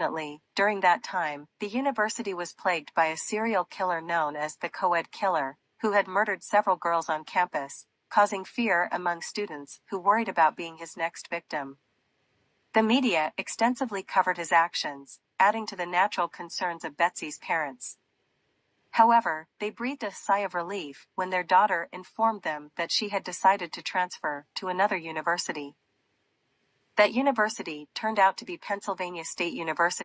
Unfortunately, during that time, the university was plagued by a serial killer known as the co-ed killer, who had murdered several girls on campus, causing fear among students who worried about being his next victim. The media extensively covered his actions, adding to the natural concerns of Betsy's parents. However, they breathed a sigh of relief when their daughter informed them that she had decided to transfer to another university. That university turned out to be Pennsylvania State University.